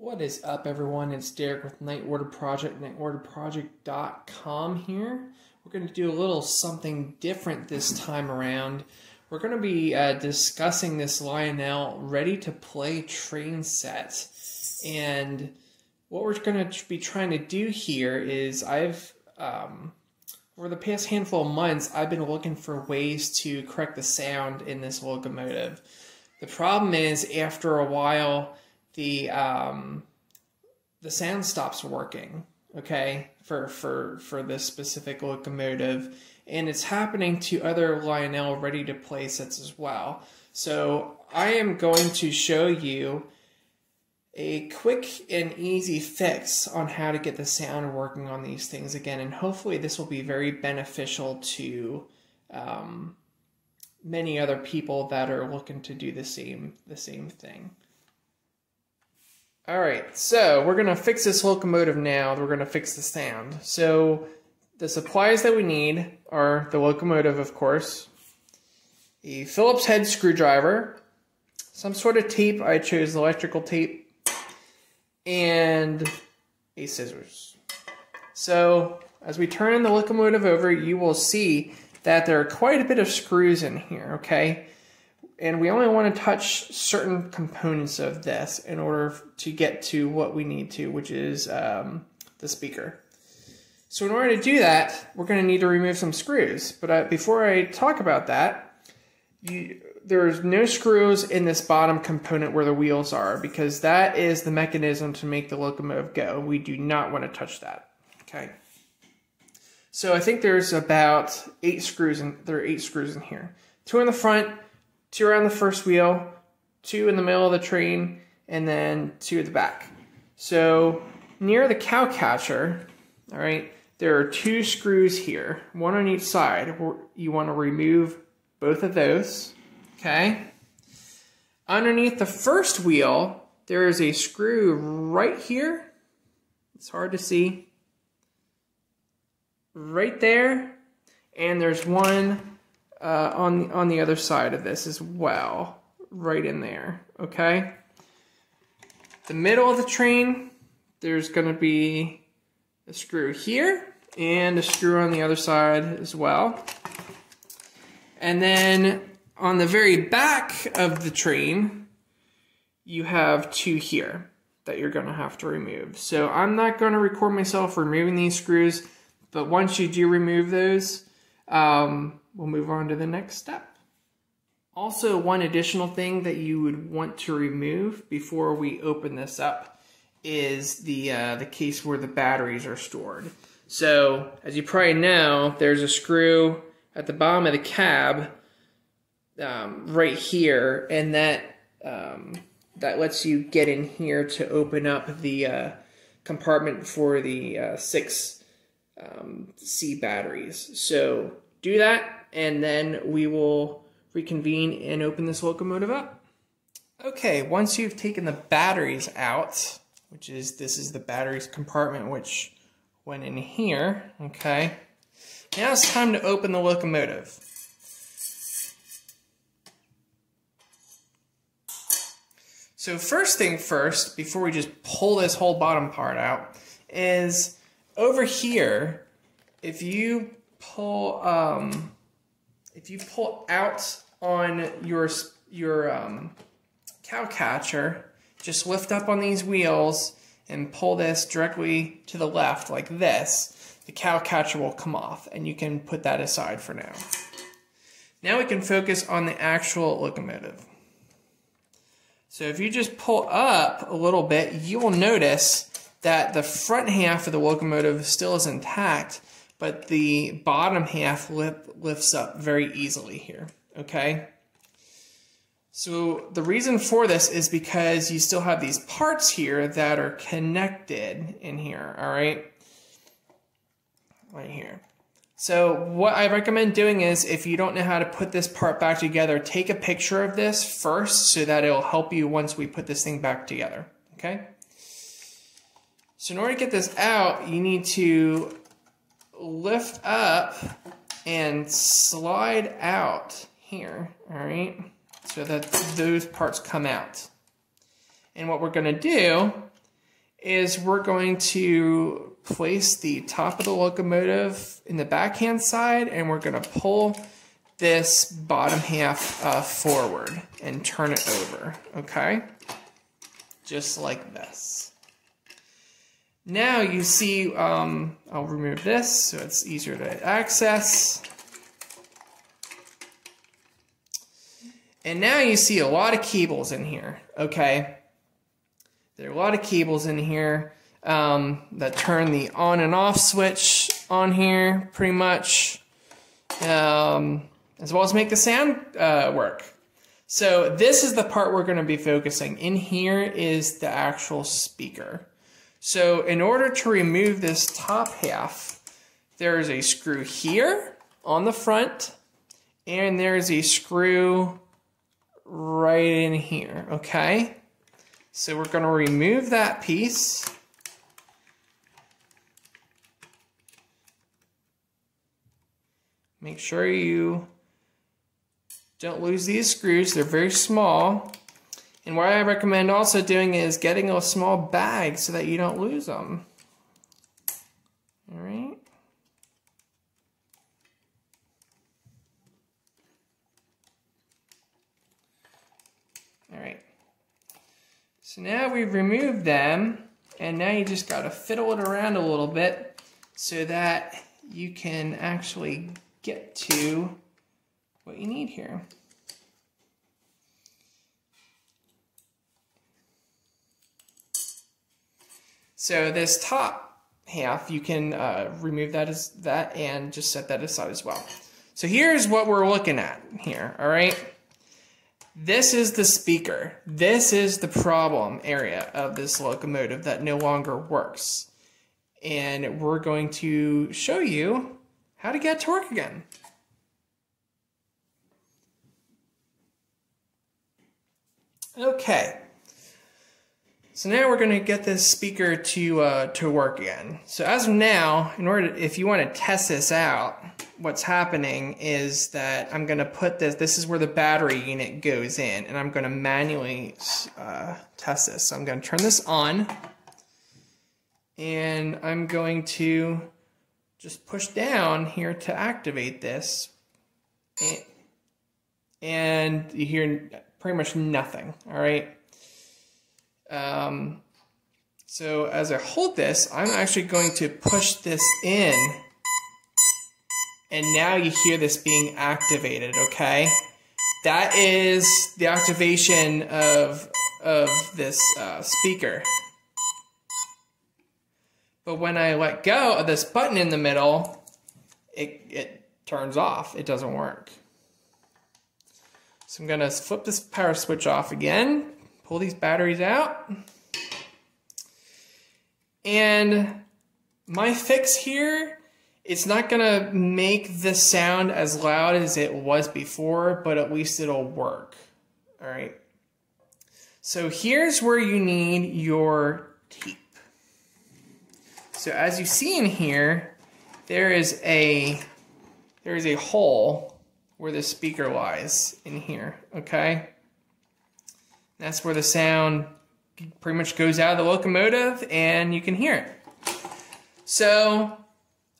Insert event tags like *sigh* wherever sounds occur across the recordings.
What is up, everyone? It's Derek with Night Water Project, nightwaterproject.com here. We're going to do a little something different this time around. We're going to be uh, discussing this Lionel ready to play train set. And what we're going to be trying to do here is I've, um, over the past handful of months, I've been looking for ways to correct the sound in this locomotive. The problem is, after a while, the um, the sound stops working. Okay, for for for this specific locomotive, and it's happening to other Lionel ready to play sets as well. So I am going to show you a quick and easy fix on how to get the sound working on these things again, and hopefully this will be very beneficial to um, many other people that are looking to do the same the same thing. All right, so we're gonna fix this locomotive now. We're gonna fix the sound. So the supplies that we need are the locomotive, of course, a Phillips head screwdriver, some sort of tape. I chose electrical tape, and a scissors. So as we turn the locomotive over, you will see that there are quite a bit of screws in here, okay? And we only want to touch certain components of this in order to get to what we need to, which is um, the speaker. So in order to do that, we're going to need to remove some screws. But uh, before I talk about that, you, there's no screws in this bottom component where the wheels are because that is the mechanism to make the locomotive go. We do not want to touch that. Okay. So I think there's about eight screws in there are eight screws in here. Two in the front, two around the first wheel, two in the middle of the train, and then two at the back. So near the cow catcher, all right, there are two screws here, one on each side. You want to remove both of those, okay? Underneath the first wheel, there is a screw right here. It's hard to see. Right there. And there's one uh, on, on the other side of this as well, right in there, okay? The middle of the train, there's going to be a screw here and a screw on the other side as well. And then on the very back of the train, you have two here that you're going to have to remove. So I'm not going to record myself removing these screws, but once you do remove those, um, we'll move on to the next step. Also, one additional thing that you would want to remove before we open this up is the, uh, the case where the batteries are stored. So, as you probably know, there's a screw at the bottom of the cab um, right here, and that um, that lets you get in here to open up the uh, compartment for the uh, six um, C batteries. So do that, and then we will reconvene and open this locomotive up. Okay, once you've taken the batteries out, which is, this is the batteries compartment which went in here, okay, now it's time to open the locomotive. So first thing first, before we just pull this whole bottom part out, is over here, if you pull um, if you pull out on your your um, cow catcher, just lift up on these wheels and pull this directly to the left like this, the cow catcher will come off and you can put that aside for now. Now we can focus on the actual locomotive. So if you just pull up a little bit, you will notice that the front half of the locomotive still is intact, but the bottom half lip lifts up very easily here, okay? So the reason for this is because you still have these parts here that are connected in here, all right? Right here. So what I recommend doing is if you don't know how to put this part back together, take a picture of this first so that it'll help you once we put this thing back together, okay? So in order to get this out, you need to lift up and slide out here, all right, so that those parts come out. And what we're going to do is we're going to place the top of the locomotive in the backhand side and we're going to pull this bottom half uh, forward and turn it over, okay? Just like this. Now you see, um, I'll remove this so it's easier to access. And now you see a lot of cables in here, okay? There are a lot of cables in here um, that turn the on and off switch on here, pretty much, um, as well as make the sound uh, work. So this is the part we're going to be focusing. In here is the actual speaker. So in order to remove this top half, there is a screw here on the front, and there's a screw right in here, okay? So we're going to remove that piece. Make sure you don't lose these screws. They're very small. And what I recommend also doing is getting a small bag so that you don't lose them. All right. All right. So now we've removed them, and now you just got to fiddle it around a little bit so that you can actually get to what you need here. So this top half, you can uh, remove that as that and just set that aside as well. So here's what we're looking at here, all right? This is the speaker. This is the problem area of this locomotive that no longer works. And we're going to show you how to get to work again. Okay. So now we're going to get this speaker to uh, to work again. So as of now, in order, to, if you want to test this out, what's happening is that I'm going to put this, this is where the battery unit goes in, and I'm going to manually uh, test this. So I'm going to turn this on, and I'm going to just push down here to activate this, and, and you hear pretty much nothing, all right? Um, so as I hold this, I'm actually going to push this in and now you hear this being activated, okay? That is the activation of, of this uh, speaker. But when I let go of this button in the middle, it, it turns off. It doesn't work. So I'm going to flip this power switch off again, pull these batteries out. And my fix here it's not to make the sound as loud as it was before, but at least it'll work. All right. So here's where you need your tape. So as you see in here, there is a there is a hole where the speaker lies in here, okay? That's where the sound pretty much goes out of the locomotive and you can hear it. So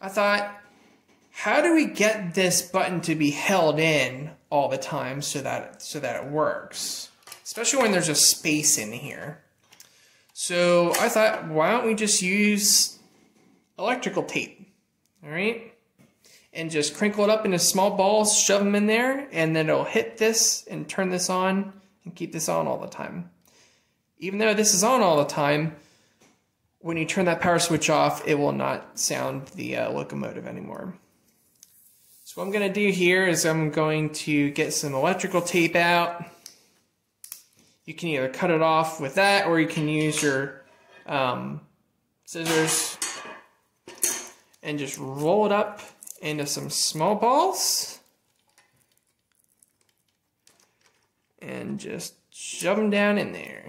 I thought, how do we get this button to be held in all the time so that so that it works? Especially when there's a space in here. So I thought, why don't we just use electrical tape, all right? And just crinkle it up into small balls, shove them in there, and then it'll hit this and turn this on and keep this on all the time. Even though this is on all the time, when you turn that power switch off, it will not sound the uh, locomotive anymore. So what I'm going to do here is I'm going to get some electrical tape out. You can either cut it off with that or you can use your um, scissors and just roll it up into some small balls and just shove them down in there.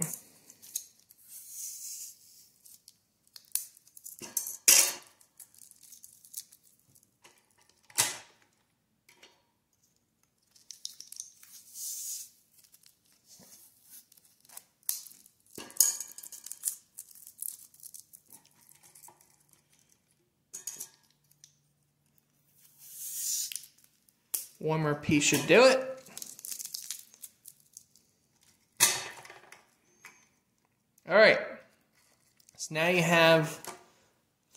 One more piece should do it. Now you have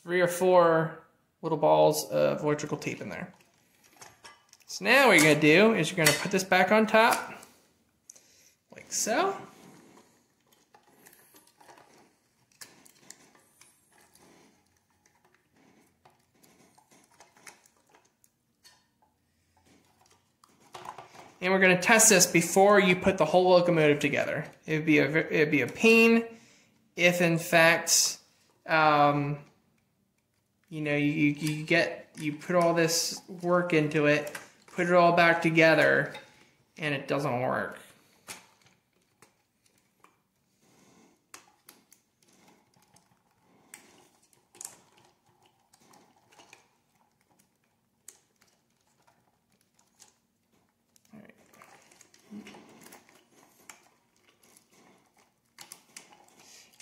three or four little balls of electrical tape in there. So now what you're going to do is you're going to put this back on top, like so. and we're going to test this before you put the whole locomotive together. It would be a it would be a pain if, in fact, um, you know, you, you get you put all this work into it, put it all back together, and it doesn't work.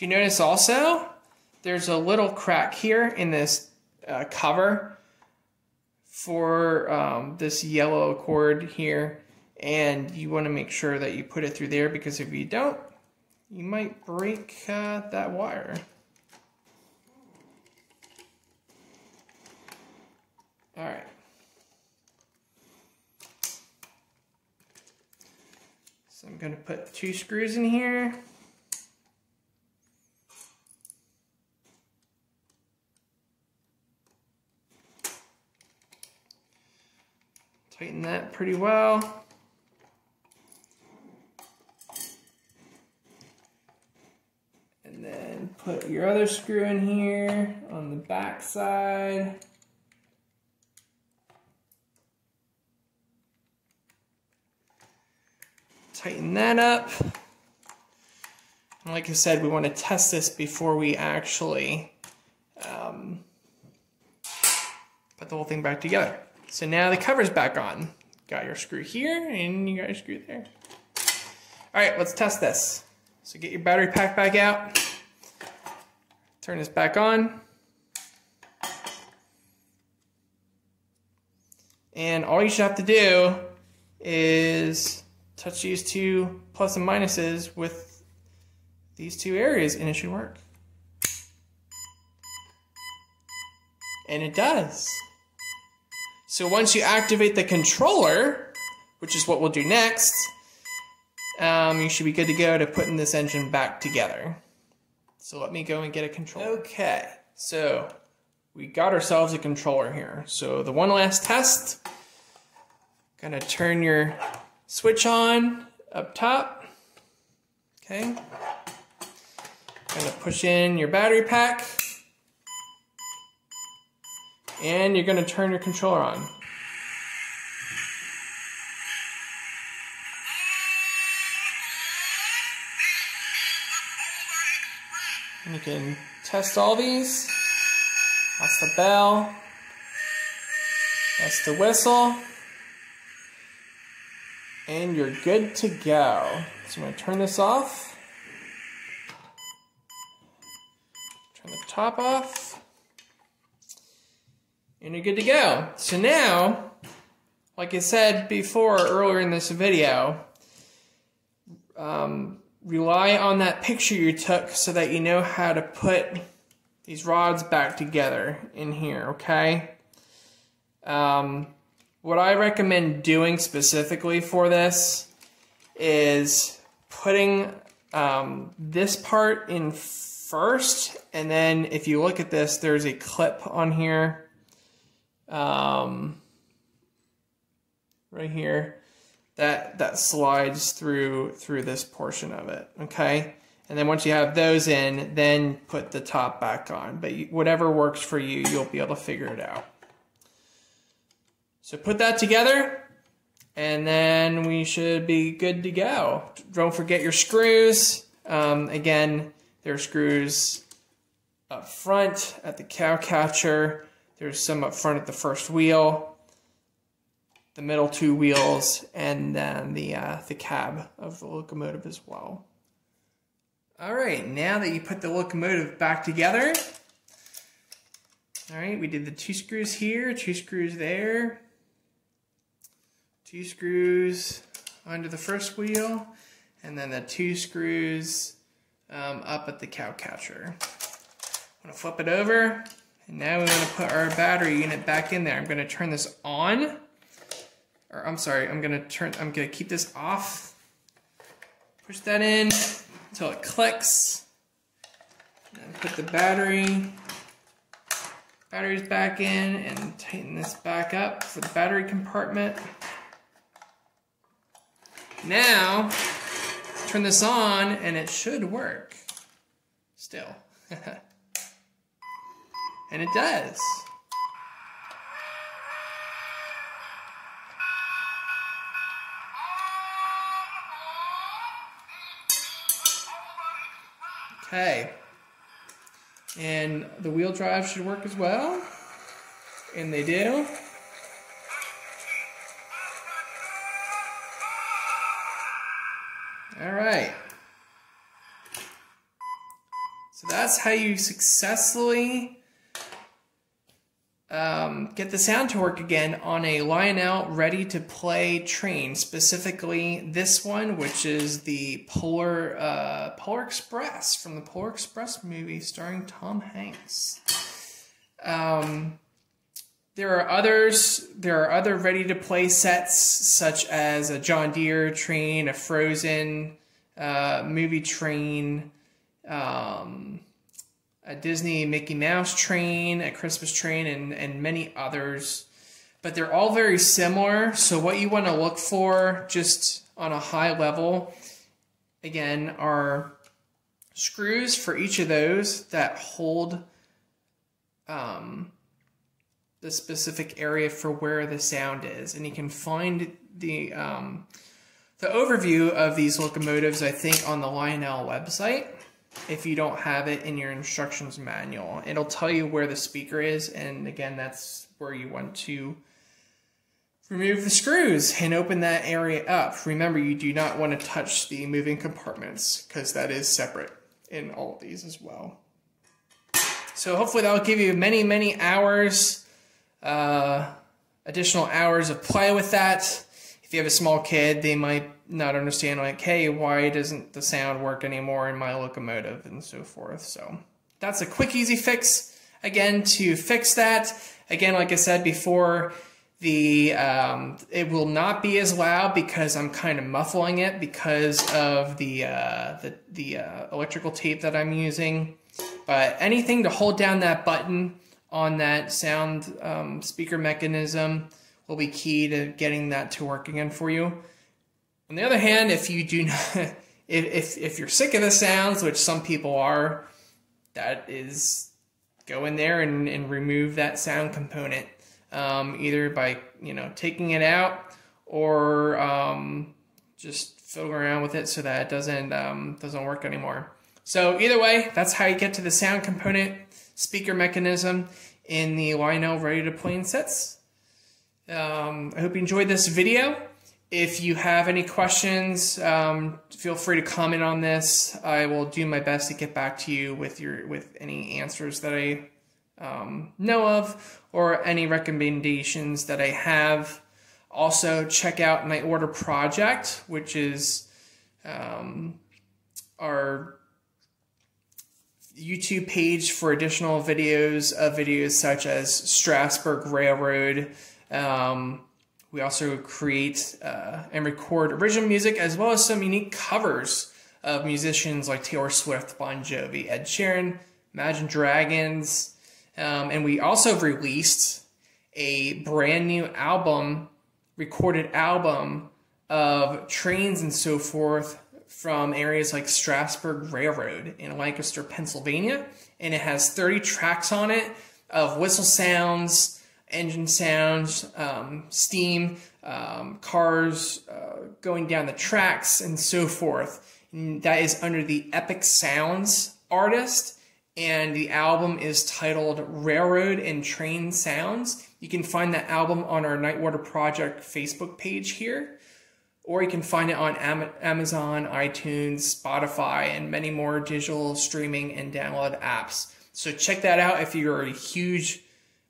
You notice also, there's a little crack here in this uh, cover for um, this yellow cord here and you want to make sure that you put it through there because if you don't you might break uh, that wire. Alright. So I'm going to put two screws in here. Tighten that pretty well. And then put your other screw in here on the back side. Tighten that up. And like I said, we want to test this before we actually um, put the whole thing back together. So now the cover's back on. Got your screw here and you got your screw there. All right, let's test this. So get your battery pack back out. Turn this back on. And all you should have to do is touch these two plus and minuses with these two areas and it should work. And it does. So once you activate the controller, which is what we'll do next, um, you should be good to go to putting this engine back together. So let me go and get a controller. Okay, so we got ourselves a controller here. So the one last test, gonna turn your switch on up top. Okay, gonna push in your battery pack. And you're going to turn your controller on. And you can test all these. That's the bell. That's the whistle. And you're good to go. So I'm going to turn this off. Turn the top off and you're good to go. So now, like I said before earlier in this video, um, rely on that picture you took so that you know how to put these rods back together in here, okay? Um, what I recommend doing specifically for this is putting um, this part in first, and then if you look at this, there's a clip on here um, right here that that slides through through this portion of it okay? And then once you have those in then put the top back on. But whatever works for you you'll be able to figure it out. So put that together and then we should be good to go. Don't forget your screws. Um, again there are screws up front at the cow catcher there's some up front at the first wheel, the middle two wheels, and then the, uh, the cab of the locomotive as well. All right, now that you put the locomotive back together, all right, we did the two screws here, two screws there. two screws under the first wheel, and then the two screws um, up at the cow catcher. I'm gonna flip it over, and now we wanna put our battery unit back in there. I'm gonna turn this on, or I'm sorry, I'm gonna turn, I'm gonna keep this off. Push that in until it clicks. And put the battery batteries back in and tighten this back up for the battery compartment. Now, turn this on and it should work still. *laughs* and it does. Okay. And the wheel drive should work as well. And they do. All right. So that's how you successfully um, get the sound to work again on a Lionel ready to play train, specifically this one, which is the Polar uh, Polar Express from the Polar Express movie starring Tom Hanks. Um, there are others. There are other ready to play sets such as a John Deere train, a Frozen uh, movie train. Um, a Disney Mickey Mouse train, a Christmas train, and, and many others. But they're all very similar. So, what you want to look for, just on a high level, again, are screws for each of those that hold um, the specific area for where the sound is. And you can find the, um, the overview of these locomotives, I think, on the Lionel website if you don't have it in your instructions manual. It'll tell you where the speaker is, and again, that's where you want to remove the screws and open that area up. Remember, you do not want to touch the moving compartments because that is separate in all of these as well. So hopefully that'll give you many, many hours, uh, additional hours of play with that. If you have a small kid, they might not understand like, hey, why doesn't the sound work anymore in my locomotive and so forth. So that's a quick, easy fix. Again, to fix that, again, like I said before, the um, it will not be as loud because I'm kind of muffling it because of the uh, the, the uh, electrical tape that I'm using. But anything to hold down that button on that sound um, speaker mechanism will be key to getting that to work again for you. On the other hand, if you do *laughs* not, if, if, if you're sick of the sounds, which some people are, that is go in there and, and remove that sound component, um, either by, you know, taking it out or um, just fiddling around with it so that it doesn't, um, doesn't work anymore. So either way, that's how you get to the sound component speaker mechanism in the Lionel Ready to Play sets. Um, I hope you enjoyed this video. If you have any questions, um, feel free to comment on this. I will do my best to get back to you with your with any answers that I um, know of or any recommendations that I have. Also, check out Nightwater Project, which is um, our YouTube page for additional videos of videos such as Strasburg Railroad. Um, we also create uh, and record original music as well as some unique covers of musicians like Taylor Swift, Bon Jovi, Ed Sheeran, Imagine Dragons, um, and we also released a brand new album, recorded album of trains and so forth from areas like Strasburg Railroad in Lancaster, Pennsylvania, and it has 30 tracks on it of whistle sounds engine sounds, um, steam, um, cars uh, going down the tracks, and so forth. And that is under the Epic Sounds artist, and the album is titled Railroad and Train Sounds. You can find that album on our Nightwater Project Facebook page here, or you can find it on Amazon, iTunes, Spotify, and many more digital streaming and download apps. So check that out if you're a huge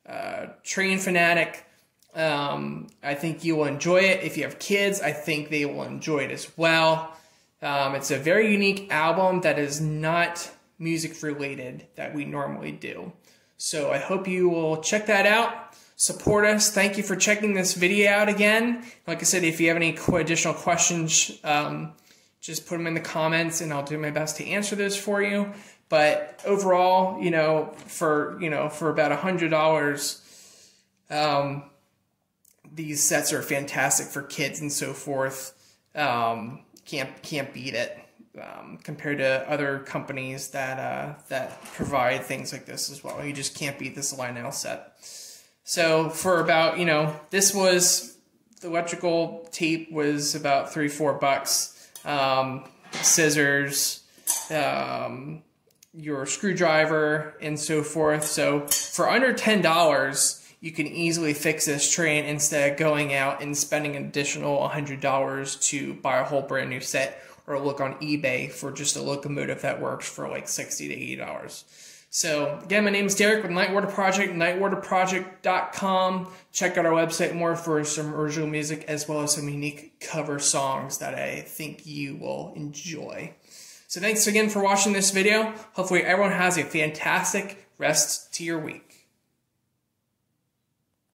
uh, train fanatic Um, I think you will enjoy it. If you have kids, I think they will enjoy it as well. Um, it's a very unique album that is not music related that we normally do. So I hope you will check that out. Support us. Thank you for checking this video out again. Like I said, if you have any additional questions, um, just put them in the comments and I'll do my best to answer those for you. But overall, you know, for you know, for about a hundred dollars, um, these sets are fantastic for kids and so forth. Um, can't can't beat it um, compared to other companies that uh, that provide things like this as well. You just can't beat this Lionel set. So for about you know this was the electrical tape was about three four bucks. Um, scissors, um, your screwdriver, and so forth. So for under ten dollars you can easily fix this train instead of going out and spending an additional $100 to buy a whole brand new set or look on eBay for just a locomotive that works for like 60 to $80. So again, my name is Derek with Nightwater Project, nightwaterproject.com. Check out our website more for some original music as well as some unique cover songs that I think you will enjoy. So thanks again for watching this video. Hopefully everyone has a fantastic rest to your week.